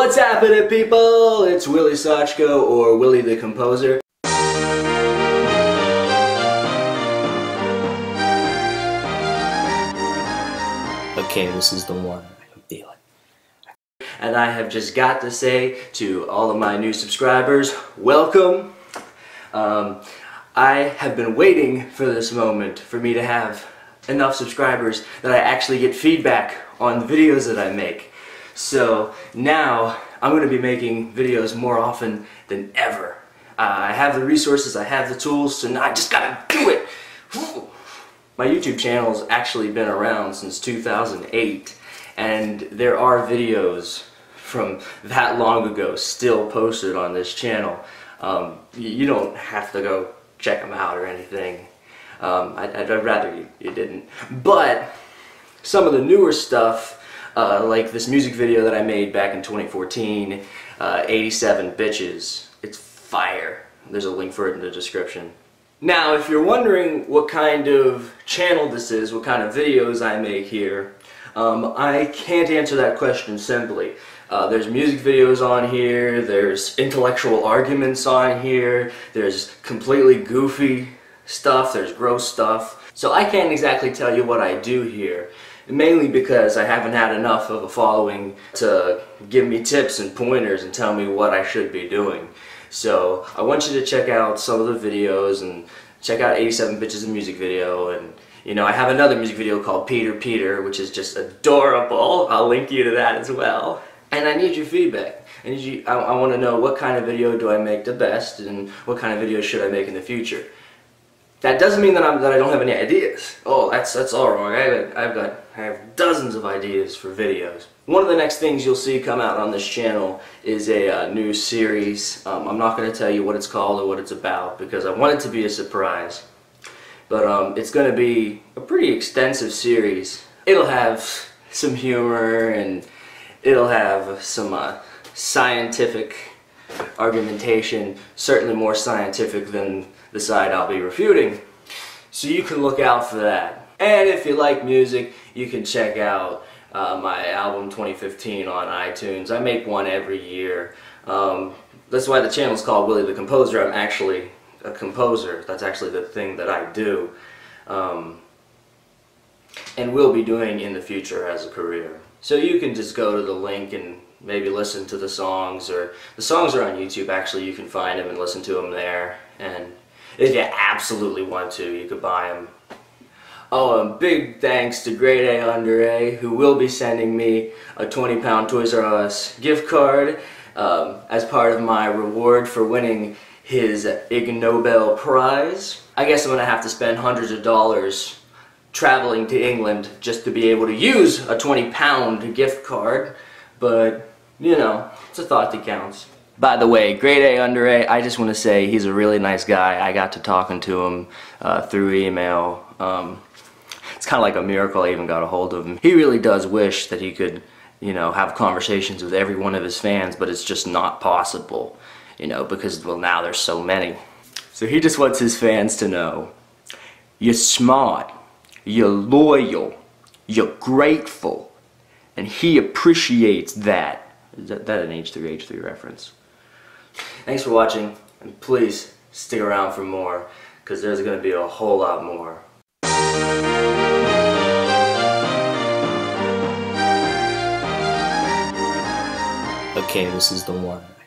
What's happening people? It's Willy Sochko or Willy the Composer. Okay, this is the one I'm feeling. And I have just got to say to all of my new subscribers, welcome. Um, I have been waiting for this moment for me to have enough subscribers that I actually get feedback on the videos that I make. So now I'm going to be making videos more often than ever. Uh, I have the resources, I have the tools, so now I just gotta do it. My YouTube channel has actually been around since 2008 and there are videos from that long ago still posted on this channel. Um, you don't have to go check them out or anything. Um, I'd, I'd, rather you, you, didn't. But some of the newer stuff, uh, like this music video that I made back in 2014, uh, 87 Bitches, it's fire. There's a link for it in the description. Now, if you're wondering what kind of channel this is, what kind of videos I make here, um, I can't answer that question simply. Uh, there's music videos on here, there's intellectual arguments on here, there's completely goofy stuff, there's gross stuff. So I can't exactly tell you what I do here, mainly because I haven't had enough of a following to give me tips and pointers and tell me what I should be doing. So I want you to check out some of the videos and check out 87 Bitches in Music video and you know I have another music video called Peter Peter which is just adorable. I'll link you to that as well. And I need your feedback. I I, I want to know what kind of video do I make the best and what kind of video should I make in the future. That doesn't mean that, I'm, that I don't have any ideas. Oh, that's, that's all wrong. I I've got I have dozens of ideas for videos. One of the next things you'll see come out on this channel is a uh, new series. Um, I'm not going to tell you what it's called or what it's about because I want it to be a surprise. But um, it's going to be a pretty extensive series. It'll have some humor and it'll have some uh, scientific argumentation, certainly more scientific than the side I'll be refuting. So you can look out for that. And if you like music, you can check out uh, my album 2015 on iTunes. I make one every year. Um, that's why the channel is called Willy the Composer. I'm actually a composer. That's actually the thing that I do. Um, and will be doing in the future as a career. So you can just go to the link and maybe listen to the songs or the songs are on YouTube actually you can find them and listen to them there and if you absolutely want to you could buy them oh and big thanks to Grade A Under A who will be sending me a 20 pound Toys R Us gift card um, as part of my reward for winning his Ig Nobel Prize. I guess I'm gonna have to spend hundreds of dollars traveling to England just to be able to use a 20 pound gift card but you know, it's a thought that counts. By the way, grade A under A, I just want to say he's a really nice guy. I got to talking to him uh, through email. Um, it's kind of like a miracle I even got a hold of him. He really does wish that he could, you know, have conversations with every one of his fans, but it's just not possible, you know, because, well, now there's so many. So he just wants his fans to know, you're smart, you're loyal, you're grateful, and he appreciates that. Is that, that an H3, H3 reference? Thanks for watching, and please stick around for more, because there's going to be a whole lot more. Okay, this is the one I'm feeling.